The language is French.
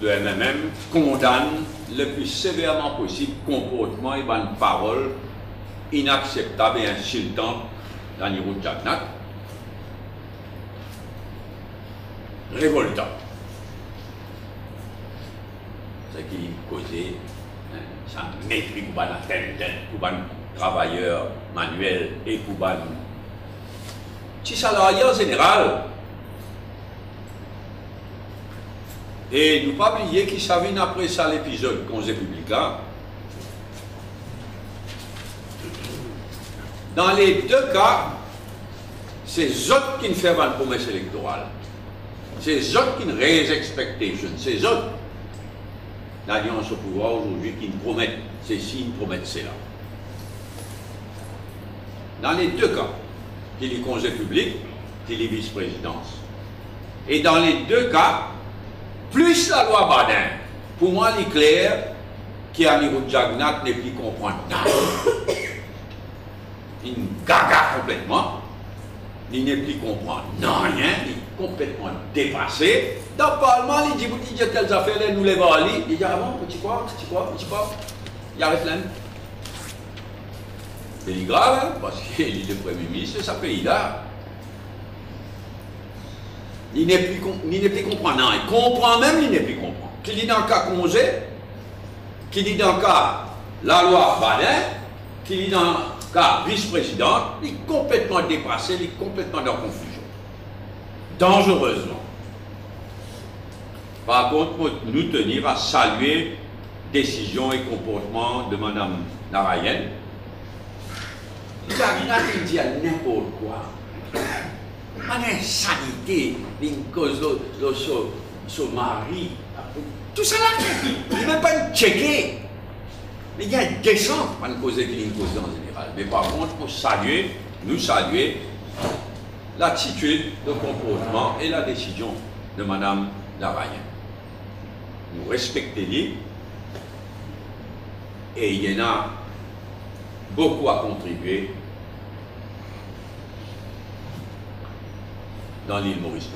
de MMM condamne le plus sévèrement possible comportement et bonne parole inacceptable et insultante d'Anirou Jagnat. Révoltant. Ce qui causait ça mépris pour la pour travailleurs manuels et pour les salariés en général. Et nous pas oublier qu'il savait après ça l'épisode Conseil publica. Dans les deux cas, c'est eux qui ne font pas de promesse électorale. C'est eux qui ne raise expectations. C'est eux, l'alliance au pouvoir aujourd'hui, qui nous promettent ceci, nous promettent cela. Dans les deux cas, qu'il y conseil public, qu'il y vice-présidence. Et dans les deux cas, plus la loi Badin, pour moi, il est clair y a de Jagnat n'est plus comprendre Il gaga complètement. Il n'est plus comprendre rien. Il est complètement dépassé. Dans le Parlement, il dit, vous dites telles affaires, nous les aller. Il dit, ah bon, petit quoi, petit quoi, petit quoi. Il arrive là. C'est grave, hein, parce qu'il est le Premier ministre de ce pays-là. Il n'est plus, plus comprenant. Il comprend même, il n'est plus comprend. Qu'il est dans le cas congé, qu'il est dans le cas la loi Badin, qu'il est dans le cas vice-président, il est complètement dépassé, il est complètement dans la confusion. Dangereusement. Par contre, nous tenir à saluer décisions et comportements de Mme Narayen. Il a dit à n'importe quoi une insanité, une cause de son mari. Tout ça là, il n'est même pas checké. Il y a descente, pas une cause en général. Mais par contre, pour saluer, nous saluer l'attitude, le comportement et la décision de Mme Larayen. Nous respectons les et il y en a beaucoup à contribuer dans l'île Maurice